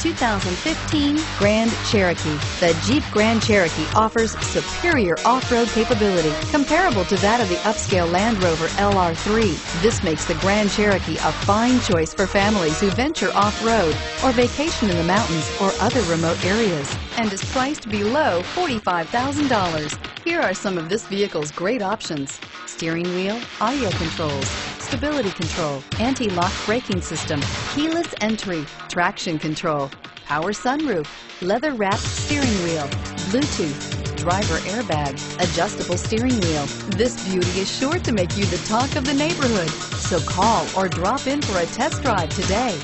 2015 Grand Cherokee. The Jeep Grand Cherokee offers superior off-road capability comparable to that of the upscale Land Rover LR3. This makes the Grand Cherokee a fine choice for families who venture off-road or vacation in the mountains or other remote areas and is priced below $45,000. Here are some of this vehicle's great options. Steering wheel, audio controls, stability control, anti-lock braking system, keyless entry, traction control, power sunroof, leather wrapped steering wheel, Bluetooth, driver airbag, adjustable steering wheel. This beauty is sure to make you the talk of the neighborhood. So call or drop in for a test drive today.